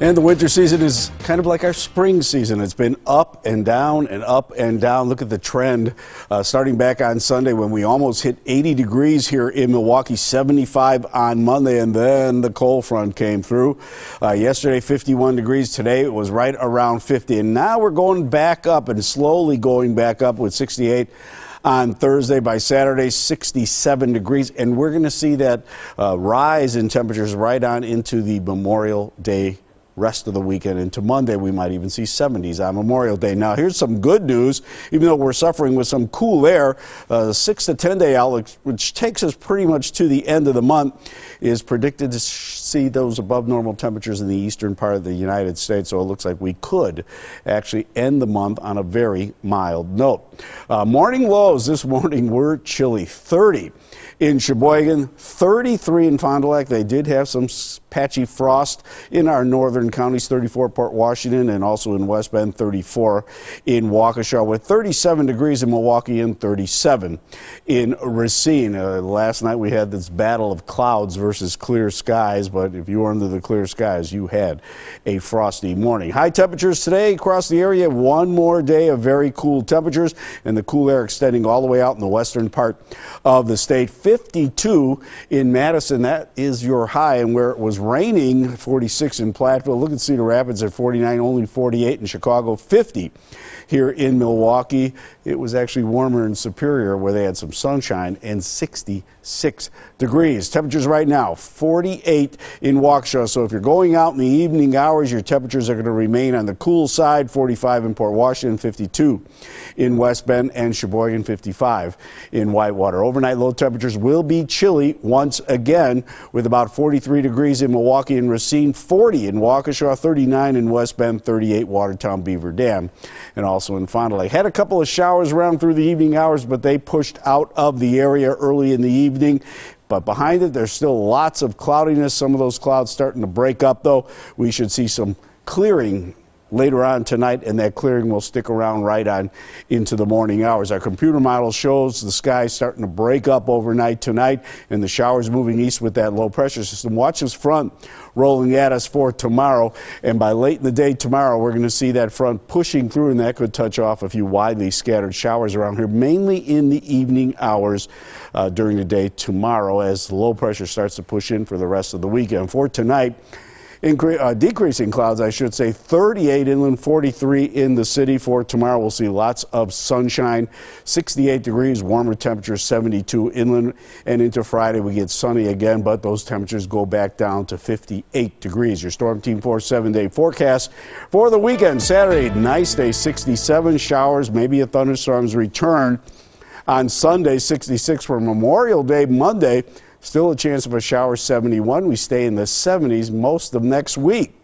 And the winter season is kind of like our spring season. It's been up and down and up and down. Look at the trend uh, starting back on Sunday when we almost hit 80 degrees here in Milwaukee, 75 on Monday, and then the cold front came through. Uh, yesterday, 51 degrees. Today, it was right around 50. And now we're going back up and slowly going back up with 68 on Thursday. By Saturday, 67 degrees. And we're going to see that uh, rise in temperatures right on into the Memorial Day rest of the weekend into Monday. We might even see 70s on Memorial Day. Now, here's some good news. Even though we're suffering with some cool air, uh, the 6 to 10 day outlook, which takes us pretty much to the end of the month, is predicted to see those above normal temperatures in the eastern part of the United States. So it looks like we could actually end the month on a very mild note. Uh, morning lows this morning were chilly 30 in Sheboygan, 33 in Fond du Lac. They did have some patchy frost in our northern counties, 34 Port Washington and also in West Bend, 34 in Waukesha with 37 degrees in Milwaukee and 37 in Racine. Uh, last night we had this battle of clouds versus clear skies, but if you were under the clear skies, you had a frosty morning. High temperatures today across the area. One more day of very cool temperatures and the cool air extending all the way out in the western part of the state. 52 in Madison. That is your high and where it was raining 46 in Platteville. Look at Cedar Rapids at 49, only 48 in Chicago, 50 here in Milwaukee. It was actually warmer in Superior where they had some sunshine and 66 degrees. Temperatures right now 48 in Waukesha. So if you're going out in the evening hours, your temperatures are going to remain on the cool side 45 in Port Washington, 52 in West Bend, and Sheboygan 55 in Whitewater. Overnight low temperatures will be chilly once again with about 43 degrees in Milwaukee and Racine, 40 in Waukesha, 39 in West Bend, 38 Watertown Beaver Dam, and also in Fond du Lac. Had a couple of showers around through the evening hours, but they pushed out of the area early in the evening. But behind it, there's still lots of cloudiness. Some of those clouds starting to break up, though. We should see some clearing later on tonight, and that clearing will stick around right on into the morning hours. Our computer model shows the sky starting to break up overnight tonight, and the showers moving east with that low pressure system. Watch this front rolling at us for tomorrow, and by late in the day tomorrow, we're going to see that front pushing through, and that could touch off a few widely scattered showers around here, mainly in the evening hours uh, during the day tomorrow as the low pressure starts to push in for the rest of the weekend. For tonight, Incre uh, decreasing clouds, I should say, 38 inland, 43 in the city. For tomorrow, we'll see lots of sunshine, 68 degrees, warmer temperatures, 72 inland. And into Friday, we get sunny again, but those temperatures go back down to 58 degrees. Your Storm Team 4 seven day forecast for the weekend. Saturday, nice day, 67 showers, maybe a thunderstorm's return. On Sunday, 66 for Memorial Day. Monday, Still a chance of a shower 71. We stay in the 70s most of next week.